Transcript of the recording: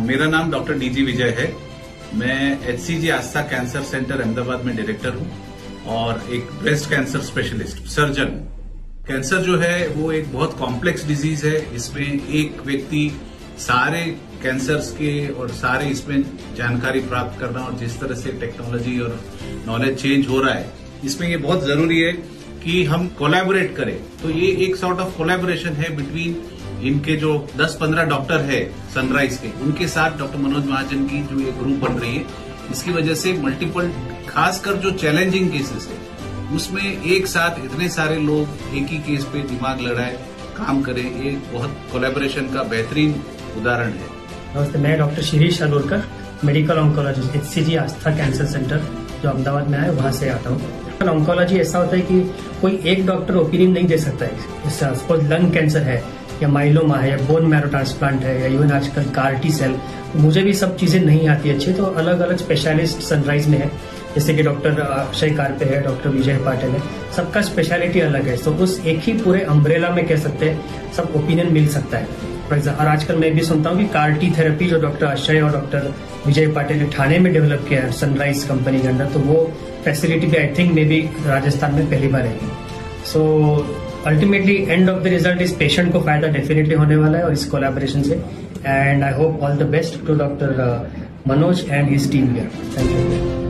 मेरा नाम doctor DG Vijay है। मैं H Aastha cancer centre Ahmedabad में डायरेक्टर हूँ और एक ब्रेस्ट कैंसर स्पेशलिस्ट, सर्जन हूँ। कैंसर जो है, वो एक बहुत कॉम्प्लेक्स डिज़ीज़ है। इसमें एक व्यक्ति सारे कैंसर्स के और सारे इसमें जानकारी प्राप्त करना और जिस तरह से टेक्नोलॉजी और नॉलेज चेंज हो रहा है, इसमें ये बहुत ज़रूरी है कि हम कोलैबोरेट करें। तो ये एक सॉर्ट ऑफ़ कोलैबोरेशन है बिटवीन इनके जो 10-15 डॉक्टर है सनराइज के, उनके साथ डॉक्टर मनोज महाजन की जो ये ग्रुप बन रही है। इसकी वजह से मल्टीपल खासकर जो चैलेंजिंग केसेस है उसमें एक साथ इतने सारे लोग एक ही केस पे दिमाग लड़ाए, काम करें, ये बहुत कोलेबोरेशन का बेहतरीन उदाहरण है। नमस्ते, मैं doctor Shirish Alorkar medical oncologist H C G Aastha cancer centre जो अहमदाबाद में आए वहाँ से आता हूँ। ऑन्कोलॉजी ऐसा होता है कि कोई एक डॉक्टर ओपिनियन नहीं दे सकता है। सपोज़ लंग कैंसर है या माइलोमा है, या बोन मैरो ट्रांसप्लांट है, या इवन आजकल कार्टी सेल मुझे भी सब चीज़ें नहीं आती अच्छी तो अलग अलग स्पेशलिस्ट सनराइज में है। जैसे कि डॉक्टर अक्षय कार्पे है डॉक्टर विजय पाटिल है, सबका स्पेशलिटी अलग है। तो उस एक ही पूरे अम्ब्रेला में कह सकते हैं, सब ओपिनियन मिल सकता है। और आजकल मैं भी सुनता हूँ कि कार्टी थेरेपी जो डॉक्टर अक्षय और डॉक्टर विजय पाटिल ने ठाणे में डेवलप किया है सनराइज कंपनी के अंदर तो वो फैसिलिटी भी I think maybe Rajasthan में पहली बार रहेगी so ultimately end of the result इस पेशेंट को फ़ायदा डेफिनेटली होने वाला है और इस कोलेबोरेशन से and I hope all the best to doctor Manoj and his team thank you